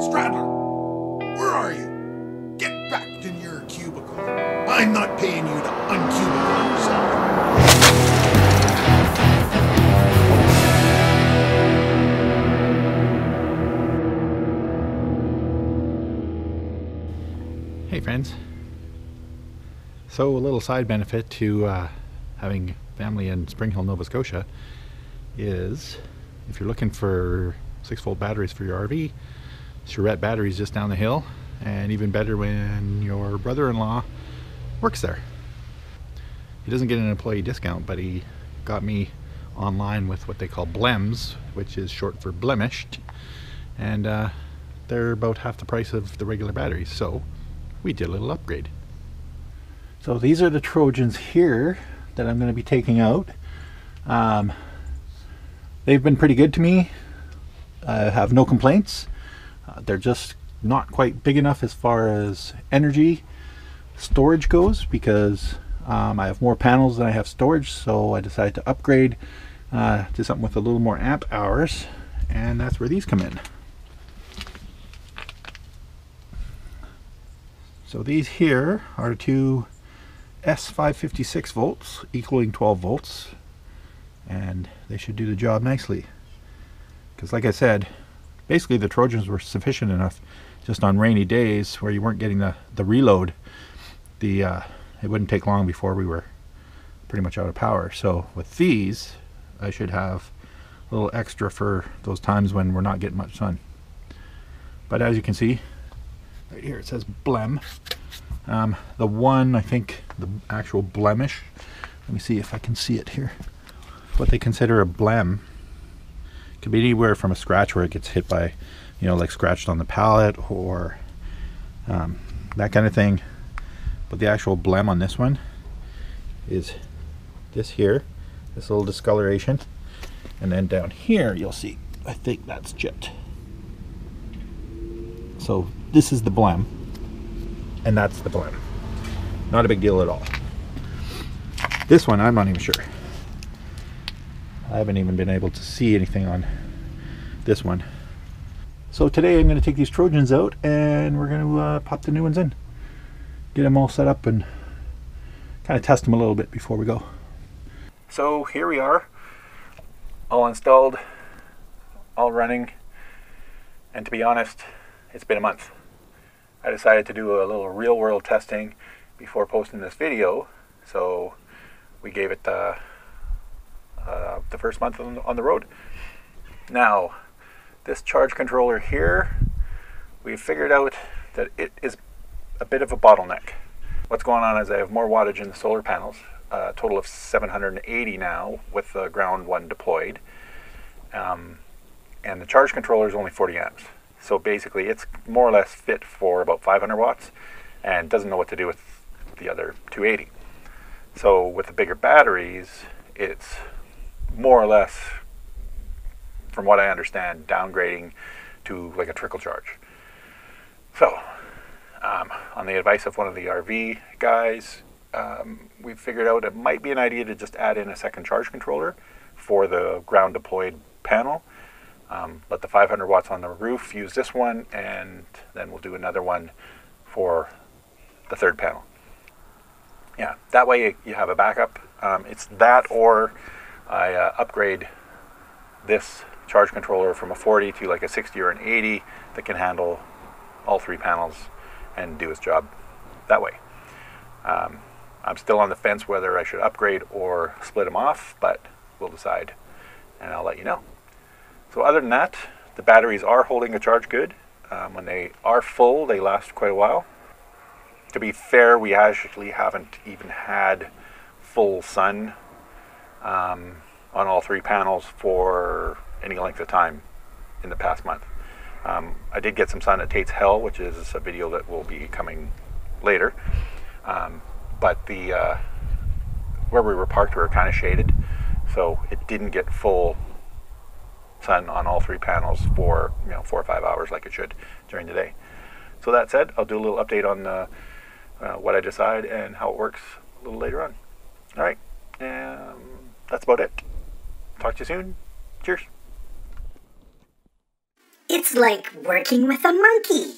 Stradler, where are you? Get back in your cubicle. I'm not paying you to uncubicle yourself. Hey friends. So a little side benefit to uh, having family in Springhill, Nova Scotia is if you're looking for 6 volt batteries for your RV, Surrette Batteries just down the hill and even better when your brother-in-law works there. He doesn't get an employee discount but he got me online with what they call BLEMS which is short for blemished and uh, they're about half the price of the regular batteries so we did a little upgrade. So these are the Trojans here that I'm going to be taking out. Um, they've been pretty good to me. I have no complaints. Uh, they're just not quite big enough as far as energy storage goes because um, I have more panels than I have storage so I decided to upgrade uh, to something with a little more amp hours and that's where these come in. So these here are two S556 volts equaling 12 volts and they should do the job nicely because like I said basically the Trojans were sufficient enough just on rainy days where you weren't getting the, the reload. The uh, it wouldn't take long before we were pretty much out of power. So with these I should have a little extra for those times when we're not getting much sun. But as you can see right here it says blem. Um, the one I think the actual blemish. Let me see if I can see it here. What they consider a blem could be anywhere from a scratch where it gets hit by you know like scratched on the pallet or um, that kind of thing. But the actual blem on this one is this here this little discoloration. And then down here you'll see I think that's chipped. So this is the blem and that's the blem. Not a big deal at all. This one I'm not even sure I haven't even been able to see anything on this one. So today I'm going to take these Trojans out and we're going to uh, pop the new ones in. Get them all set up and kind of test them a little bit before we go. So here we are all installed all running and to be honest it's been a month. I decided to do a little real world testing before posting this video. So we gave it uh, uh, the first month on, on the road. Now, this charge controller here, we figured out that it is a bit of a bottleneck. What's going on is I have more wattage in the solar panels, a total of 780 now with the ground one deployed. Um, and the charge controller is only 40 amps. So basically it's more or less fit for about 500 watts and doesn't know what to do with the other 280. So with the bigger batteries, it's more or less, from what I understand, downgrading to like a trickle charge. So um, on the advice of one of the RV guys, um, we figured out it might be an idea to just add in a second charge controller for the ground deployed panel um, let the 500 watts on the roof use this one, and then we'll do another one for the third panel. Yeah, that way you have a backup. Um, it's that or I uh, upgrade this charge controller from a 40 to like a 60 or an 80 that can handle all three panels and do its job that way. Um, I'm still on the fence whether I should upgrade or split them off, but we'll decide and I'll let you know. So other than that, the batteries are holding a charge good. Um, when they are full, they last quite a while. To be fair, we actually haven't even had full sun um, on all three panels for any length of time in the past month. Um, I did get some sun at Tate's Hell, which is a video that will be coming later. Um, but the uh, where we were parked, we were kind of shaded, so it didn't get full sun on all three panels for you know four or five hours like it should during the day. So that said, I'll do a little update on uh, uh, what I decide and how it works a little later on. All right, um, that's about it. Talk to you soon. Cheers. It's like working with a monkey.